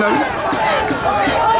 Aynen.